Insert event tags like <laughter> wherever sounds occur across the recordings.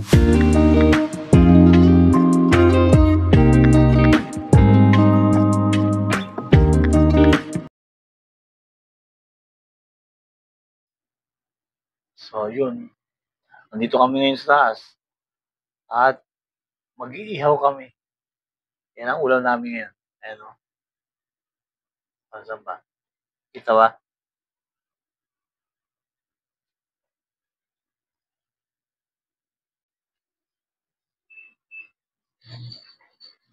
So, yun. Nandito kami ngayon sa taas. At mag-iihaw kami. Yan ang ulam namin ngayon. Ayan o. Saan ba? Kita ba?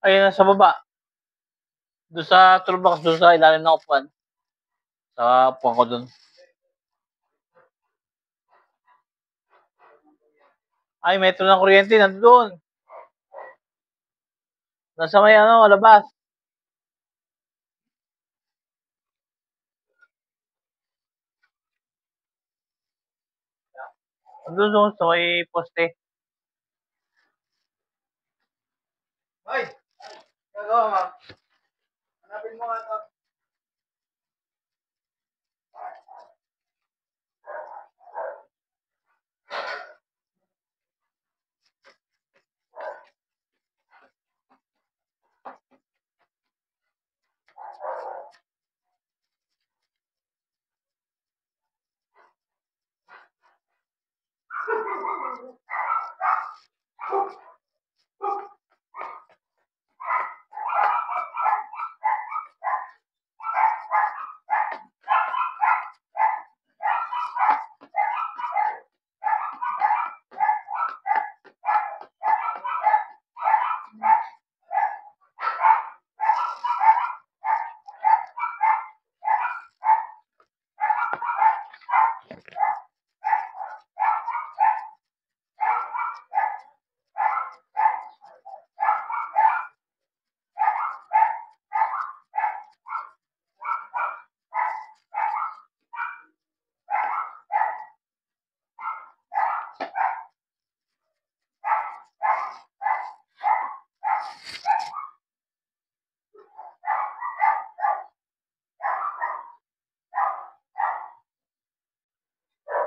Ayun, sa baba. Doon sa toolbox, doon sa ilalim ng upuan. Sa upuan ko doon. Ay, metro ng kuryente, nandoon. Nasa may ano, labas. Nandun doon sa may poste. ano, ha? Hanapin mo.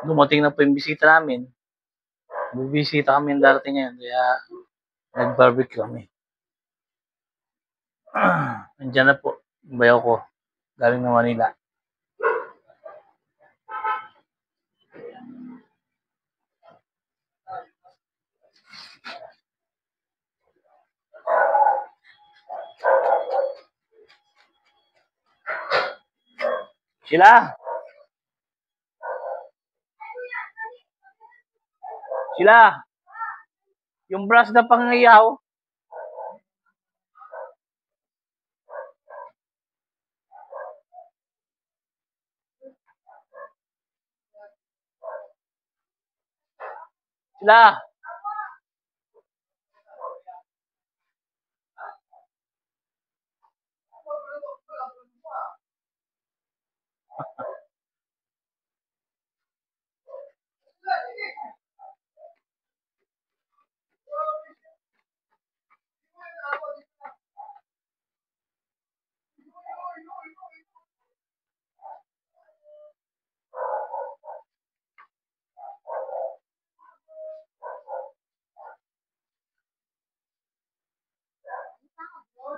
Dumating na po yung bisita namin. Bibisita kami yung darating ngayon. Kaya nag-barbecue kami. <clears throat> Nandiyan na po. Yung ko. Galing na Manila. Sila! Sila! Yung brush na pangayaw. Sila!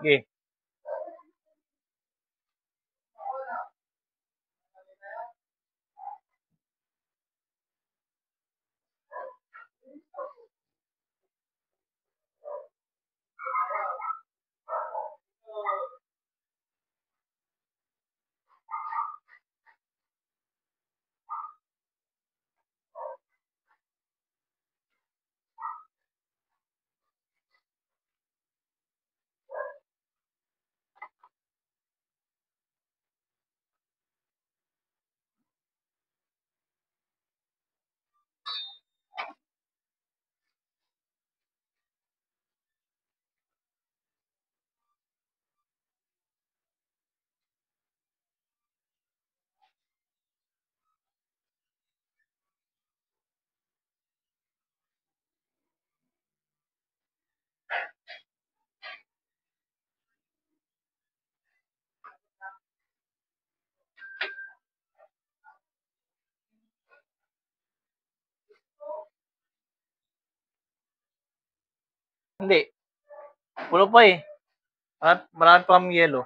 Sige. Hindi. Puno pa eh. Marami, marami pa kami yelo.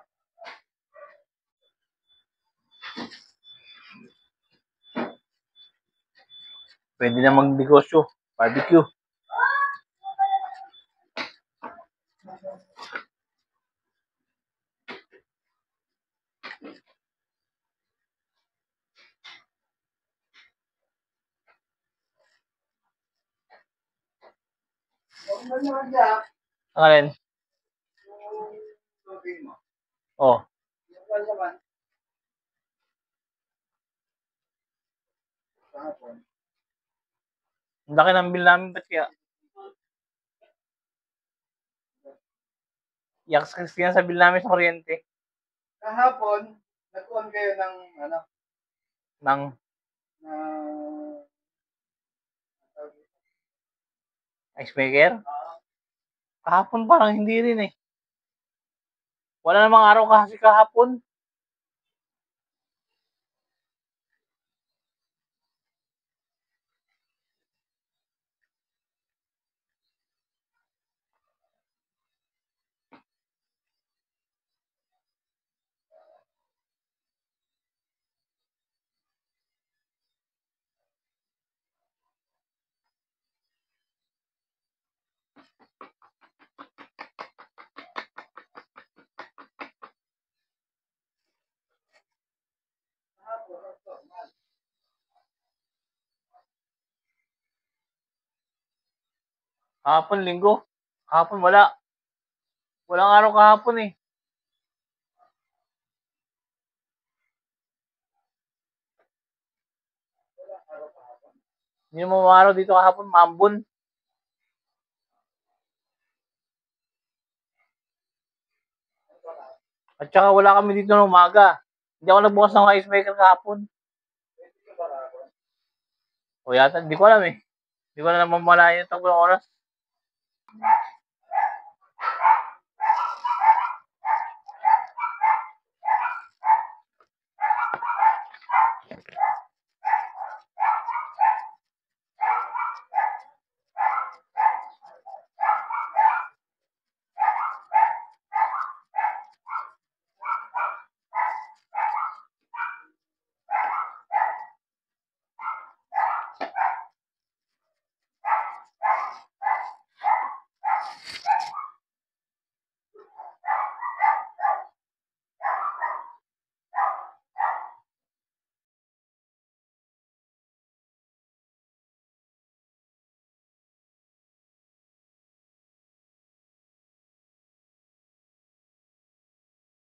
Pwede na magnegosyo. Barbecue. Ang alin? Oh. Ang laki ng bill namin. Ba't kaya? Yaks kasi yan sa bill namin sa kuryente. Kahapon, nag-on kayo ng ano, Ng ng ice maker. Kahapon parang hindi rin eh. Wala namang araw kasi kahapon. Kahapon linggo. Kahapon wala. Walang araw kahapon eh. Hindi mo araw dito kahapon, mambon. At saka wala kami dito ng umaga. Hindi ako nagbukas ng ice maker kahapon. O yata, hindi ko alam eh. Hindi ko na naman malayo yung takbo ng oras. Thank you.